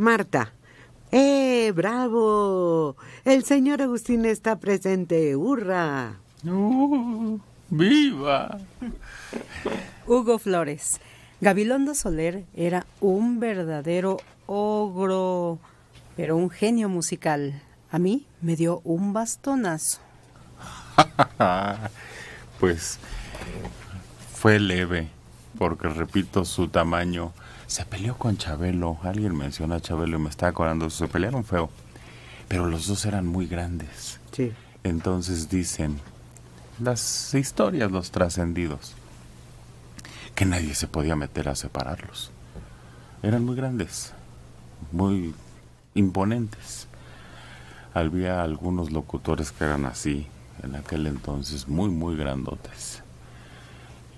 Marta. ¡Eh, bravo! El señor Agustín está presente. ¡Hurra! ¡Uh! ¡Viva! Hugo Flores. Gabilondo Soler era un verdadero ogro, pero un genio musical. A mí me dio un bastonazo. pues fue leve, porque repito, su tamaño. Se peleó con Chabelo. Alguien menciona a Chabelo y me está acordando. Se pelearon feo. Pero los dos eran muy grandes. Sí. Entonces dicen las historias, los trascendidos, que nadie se podía meter a separarlos. Eran muy grandes, muy imponentes. Había algunos locutores que eran así en aquel entonces, muy, muy grandotes.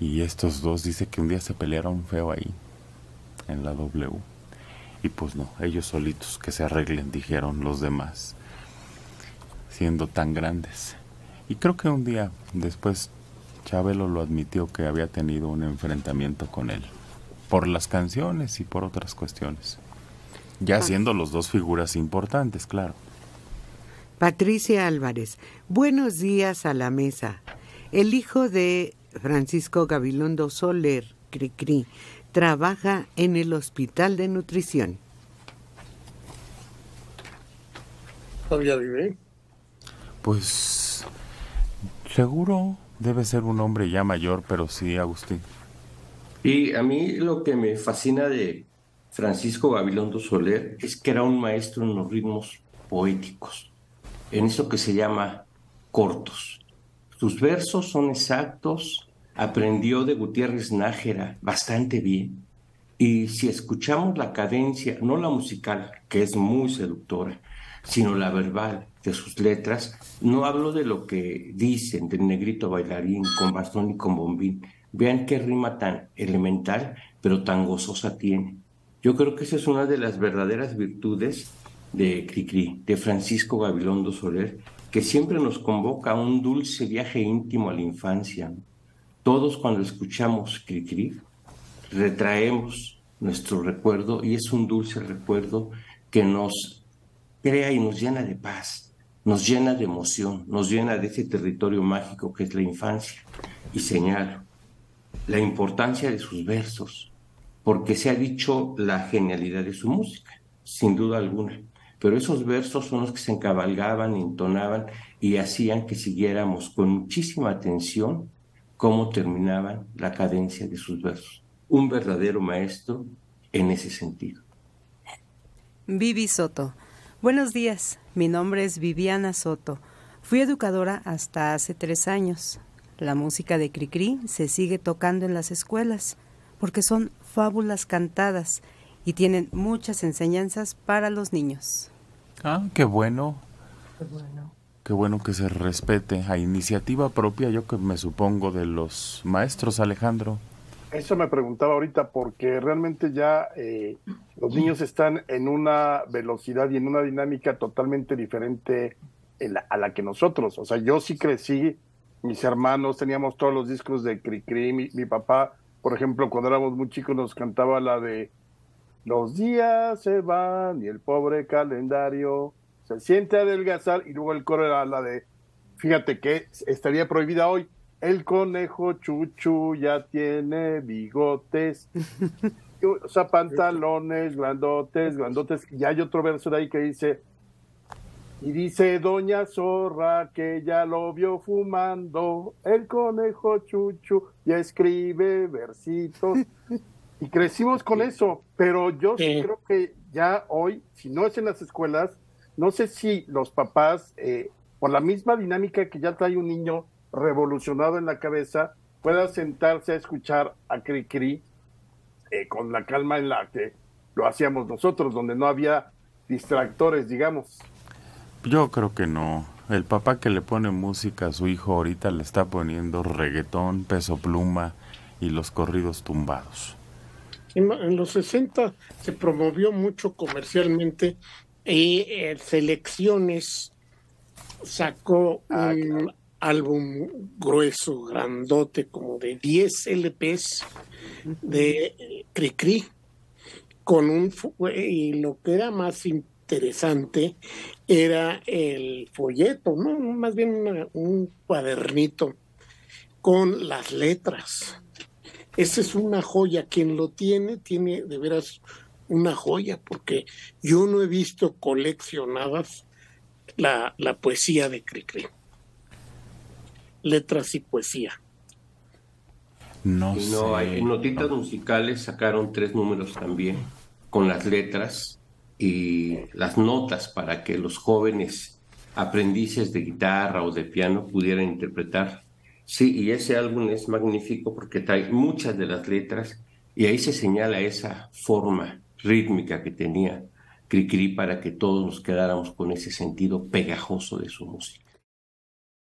Y estos dos dice que un día se pelearon feo ahí, en la W. Y pues no, ellos solitos que se arreglen, dijeron los demás, siendo tan grandes. Y creo que un día después Chabelo lo admitió que había tenido un enfrentamiento con él, por las canciones y por otras cuestiones. Ya ah. siendo los dos figuras importantes, claro. Patricia Álvarez, buenos días a la mesa. El hijo de Francisco Gabilondo Soler, Cricri, trabaja en el Hospital de Nutrición. ¿Todavía vive? Pues seguro debe ser un hombre ya mayor, pero sí, Agustín. Y a mí lo que me fascina de Francisco Gabilondo Soler es que era un maestro en los ritmos poéticos, en eso que se llama cortos. Sus versos son exactos, aprendió de Gutiérrez Nájera bastante bien. Y si escuchamos la cadencia, no la musical, que es muy seductora, sino la verbal de sus letras, no hablo de lo que dicen del negrito bailarín con bastón y con bombín. Vean qué rima tan elemental, pero tan gozosa tiene. Yo creo que esa es una de las verdaderas virtudes de Cricri, de Francisco Gabilondo Soler, que siempre nos convoca a un dulce viaje íntimo a la infancia. Todos cuando escuchamos Cricri, retraemos nuestro recuerdo y es un dulce recuerdo que nos crea y nos llena de paz, nos llena de emoción, nos llena de ese territorio mágico que es la infancia. Y señalo la importancia de sus versos, porque se ha dicho la genialidad de su música, sin duda alguna. Pero esos versos son los que se encabalgaban, entonaban y hacían que siguiéramos con muchísima atención cómo terminaban la cadencia de sus versos. Un verdadero maestro en ese sentido. Vivi Soto. Buenos días, mi nombre es Viviana Soto. Fui educadora hasta hace tres años. La música de Cricri se sigue tocando en las escuelas porque son fábulas cantadas y tienen muchas enseñanzas para los niños. Ah, qué bueno. Qué bueno. Qué bueno que se respete a iniciativa propia, yo que me supongo de los maestros, Alejandro. Eso me preguntaba ahorita porque realmente ya eh, los niños están en una velocidad y en una dinámica totalmente diferente a la que nosotros. O sea, yo sí crecí, mis hermanos teníamos todos los discos de Cricri, mi, mi papá por ejemplo, cuando éramos muy chicos nos cantaba la de Los días se van y el pobre calendario se siente a adelgazar y luego el coro era la de Fíjate que estaría prohibida hoy. El conejo chuchu ya tiene bigotes. o sea, pantalones grandotes, grandotes. Y hay otro verso de ahí que dice, y dice Doña Zorra que ya lo vio fumando, el conejo chuchu ya escribe versitos. Y crecimos con eso, pero yo sí. creo que ya hoy, si no es en las escuelas, no sé si los papás, eh, por la misma dinámica que ya trae un niño revolucionado en la cabeza, pueda sentarse a escuchar a Cricri eh, con la calma en la que lo hacíamos nosotros, donde no había distractores, digamos. Yo creo que no. El papá que le pone música a su hijo ahorita le está poniendo reggaetón, peso pluma y los corridos tumbados. En, los 60 se promovió mucho comercialmente y eh, Selecciones sacó ah, un álbum grueso, grandote, como de 10 LPs de Cricri. con un y lo que era más interesante era el folleto, no, más bien un cuadernito con las letras. Esa es una joya. Quien lo tiene, tiene de veras una joya, porque yo no he visto coleccionadas la, la poesía de Cricri. Letras y poesía. No, no hay notitas musicales sacaron tres números también con las letras y las notas para que los jóvenes aprendices de guitarra o de piano pudieran interpretar. Sí, y ese álbum es magnífico porque trae muchas de las letras y ahí se señala esa forma rítmica que tenía Cricri para que todos nos quedáramos con ese sentido pegajoso de su música.